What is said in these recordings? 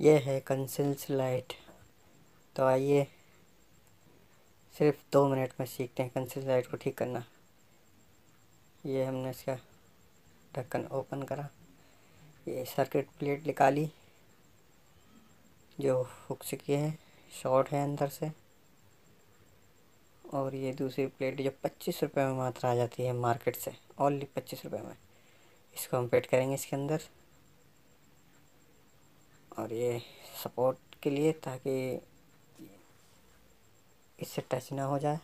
ये है कंसिल्स लाइट। तो आइए सिर्फ़ दो मिनट में सीखते हैं कंसिल्स लाइट को ठीक करना। ये हमने इसका ढक्कन ओपन करा। ये सर्किट प्लेट निकाली, जो हुक से हैं, शॉर्ट है अंदर से। और ये दूसरी प्लेट जो पच्चीस रुपये में मात्र आ जाती है मार्केट से, ओनली पच्चीस रुपये में। इसको हम फिट करेंगे इसके अंदर। और ये सपोर्ट के लिए ताकि इससे टच ना हो जाए।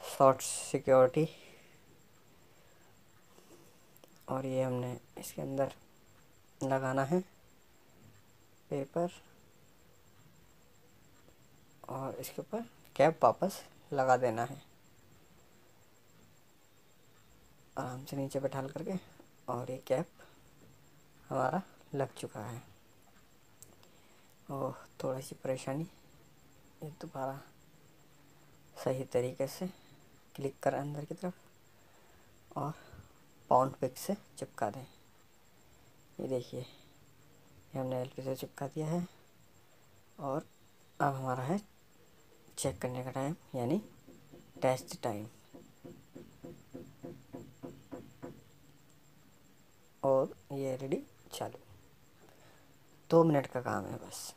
शॉर्ट सिक्योरिटी और ये हमने इसके अंदर लगाना है पेपर और इसके ऊपर कैप वापस लगा देना है। आराम से नीचे बैठा करके और ये कैप हमारा लग चुका है। ओह थोड़ी सी परेशानी, ये दोबारा सही तरीके से क्लिक कर अंदर की तरफ़ और पाउंड पिक से चिपका दें। ये देखिए, ये हमने एल से चिपका दिया है और अब हमारा है चेक करने का टाइम यानी टेस्ट टाइम और ये रेडी चालू। दो मिनट का काम है बस।